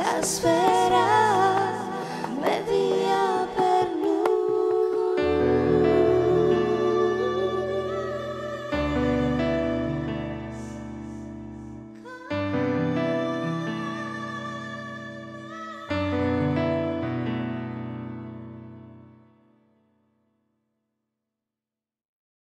as well.